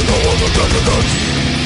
After the world,